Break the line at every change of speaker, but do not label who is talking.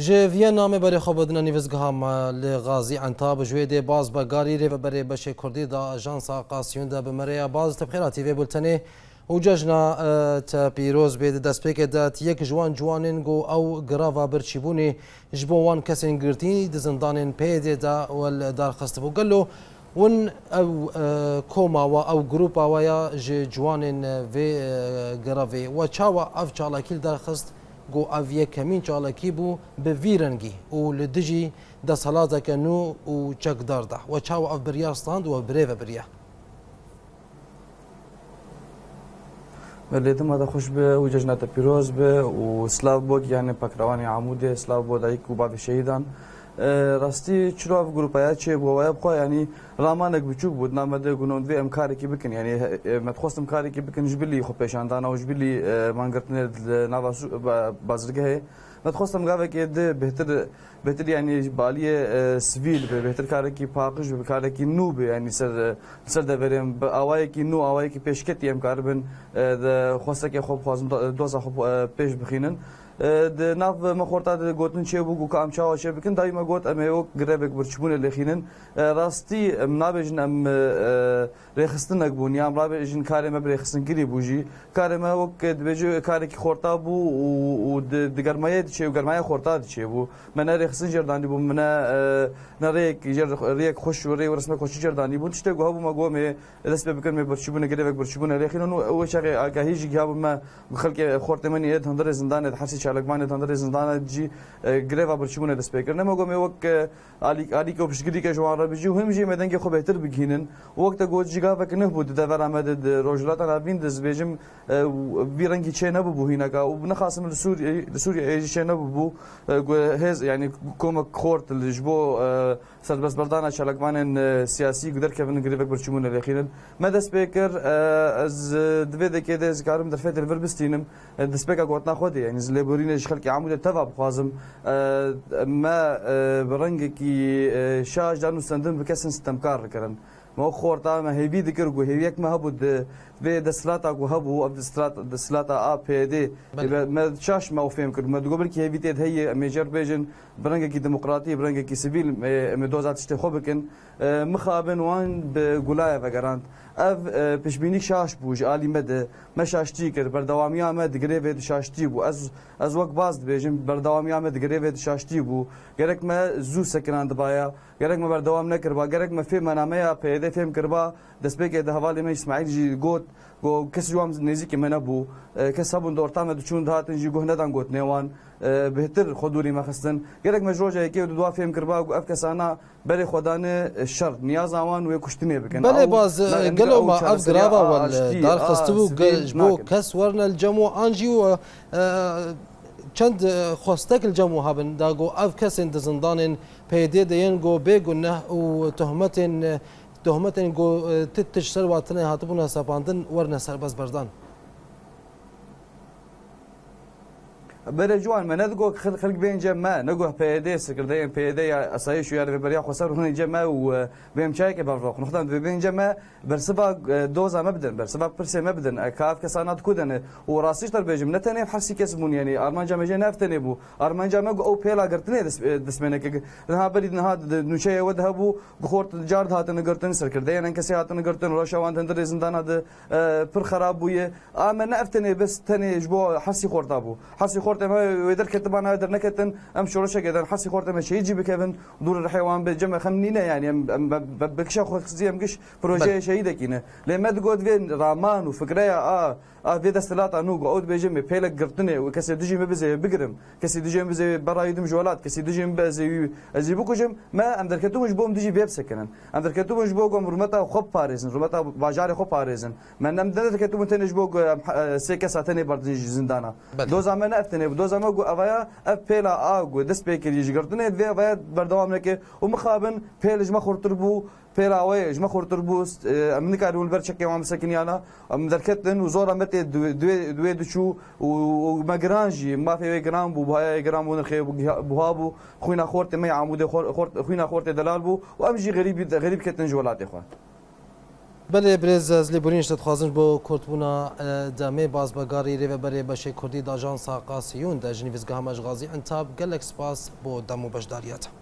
جه وینا می بری خوابدن نیوزگاه لغازی انتاب جویده باز بگاری ریو بری بشه کردی دا اجانسا قاسیون دا بمریا باز تبخیرا تیوی بلتنه و ججنا تپیروز بید دست پیک دات یک جوان جوانین گو او گراوا برچیبونی جبو وان کسین گرتی دزندانین پیده دا ول دار خستبو گلو ون او کوما و او گروپا و یا جوانین وی گراوی و چاوا اف چالاکیل دار خست گو اویه کمین چالکی بو به ویرنگی او لدجی ده سلازه کنو او چکدار ده و چاو اف بریا ستاند و بره و بریا
بله دم هذا خوش به و جشنات پیروز به و سلاو بود یعنی پکروان عمود سلاو بود ایک و بعد شهیدان rastî çilov grupaya çê bû waya bixwe yanî ramanek biçûk bû name de gunondvê em karekî bikin yanî e, medxwastim karekî bikin ji bilî xwepêşandana û ji bilî e, mangirtinê nava bazirgehê medxwastim gavekê de bêhtir بهتر یعنی بالی سویل به بهتر کاری کی پاکش به کاری کی نو به یعنی سر سر دبرم به آوایی کی نو آوایی کی پیشکتی هم کار بن خواسته که خوب خوازم دوزا خوب پیش بخینن د ناف مخورتا د ګوتن چې بو ګوکام چا واشه بکن دایما ګوت امه او ګربک برچمون لخینن راستي منابجن ام رخصتن ګبونیام رابجن کارمه برخصتن ګری بوجي کارمه او دبجو کار کی خورتا بو او د ګرمایه چې ګرمایه خورتا د چې بو منه رخصتن جردانی بو منه نریک جر ریک خوش وری ورسمه خوش جردانی بو تشته ګو ما ګو مه دسبه بکن مه برچمون ګربک برچمون لخینن او شغه اګه هیج ګاب ما خلک خورتمن یت هندره زندان هر څه شالگمان تندر زندان جی گریوا برچمونه دست پیکر نمگم وک علی علی که پشگیری که جوان را بجی هم جی مدن که خوب بهتر بگینن وقت گوت جیگا وک نه بود ده ور آمد روجلات انا بین دست بیجم وی رنگی چه نبود بوی هینا و نخواستم لسوری لسوری ایجی چه نبود بو هز یعنی کم خورت لش لجبو سربس بردانا شالگمانی سیاسی گدر که ون گریوا برچمونه لخینن مدس بکر از دوید که دست کارم در فتر ور بستیم دست بکا گوتن خودی یعنی زلیبوری برینج خەلکی عمودە تەوا بخوازم مە ڕەنگێکی شاژدان و سندن بکەسن ستەمکار بکەن. مخورتا مهبي ذكر جو هيك ما هبو في دسلاتا جو هبو اب دسلاتا دسلاتا ا بي دي ما تشاش ما وفهم كر ما تقول كي هيبي تيد هي ميجر بيجن برنجا كي ديمقراطي برنجا كي سبيل مدوزات تشتي خوبكن مخابن وان بقولايا فقرانت اف پشبینی شاش بوج علی مد ما شاشتی کر بر دوامی آمد گریف اد شاشتی بو از از وقت باز بیجم بر دوامی آمد گریف اد شاشتی بو گرک ما زو سکنان دبایا گرک ما بر دوام نکر با گرک ما فی منامه یا پید فایده فهم کربا دست به که ده حوالی اسماعیل جی گوت گو کس جوام نزیک من ابو اه، کس هبون دورتان دو چون دهاتن جی گوه ندان گوت نیوان اه، بهتر خودوری مخستن گرک مجروجه که دو دوا فهم کربا گو اف کس کسانا بله خدان شر نیاز آوان اه، و کشتنه بکن بله باز گلو ما اف گرابا ول دار خستو گو
کس ورن الجمو آنجی و چند خواستک الجمو هبن دا گو اف اند زندان پیدا دین گو بگو نه و تهمت تهمتên gotetişer watine hatibûna sapandin werne serbest berdan.
بر جوان ما
نذقو خلق بین
جمع نگو بين جما نقوه بيدي سكردين بيدي أصيش ويار بريا خسر هنا جما وبيم شايك برفق نخدم بين بر سبب دوزا مبدن برسبا برسي مبدن کودن و راستش در بیم نتنه حسی کس مون یعنی أرمان جما جي نفتني بو أرمان جمع جما أو بيلا قرتني دس دس که اه، دسمنا كي نها نوشه نها نشيا بو بخورت جارد هاتن سرکرده یعنی کسی هاتن قرتن روش آوان تند زندان هذا اه، پر خراب بويه أما نفتني بس تنه جبو حسی خورتابو حسي خورتابو خورت ما ويدر كتب أنا در نكتن أم شو رشة كده حسي خورت ما شيء يجي بكفن دور الحيوان بجمع خمنينا يعني أم بكش أخو خصية مكش بروجي شيء دكينه لما تقول فين رامان وفكرة آ آ في دستلات أنو قعود بيجمع بيلك قرتني وكسي دجي مبزي بقرم كسي دجي مبزي برايدم جوالات كسي دجي مبزي أزي بكوجم ما أم در كتب مش بوم دجي بيبسكنن أم در كتب مش بوم رومتا خوب باريزن رومتا باجاري خوب باريزن ما نم در كتب تنش بوم اه، سيكساتني بردنج زندانا دو زمان أفتن gerdinê bu dozama gu evaya ev pêla a gu destpêkir ji girdinê vê evaya berdewam neke û mixabin pêl ji me xurtir bû pêla wê ji me xurtir bû em nikarin li ber çekê wan bisekiniyana em derketin û zora metê duê diçû û me giran jî mafê wê giran bû buhaya giran bû nirxê buha bû xwîna xortê me amûdê xwîna xortê delal bû û em jî xerîb xerîb ketin ji welatê xwe
بله برز از لیبورین شد خوازنج با کرتبونا دمه بازبگاری ریوه بره بشه کردی دا جانسا قاسیون دا جنیویزگاه مجغازی انتاب گلک سپاس با دمو بشداریت